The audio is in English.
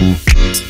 Mm-hmm.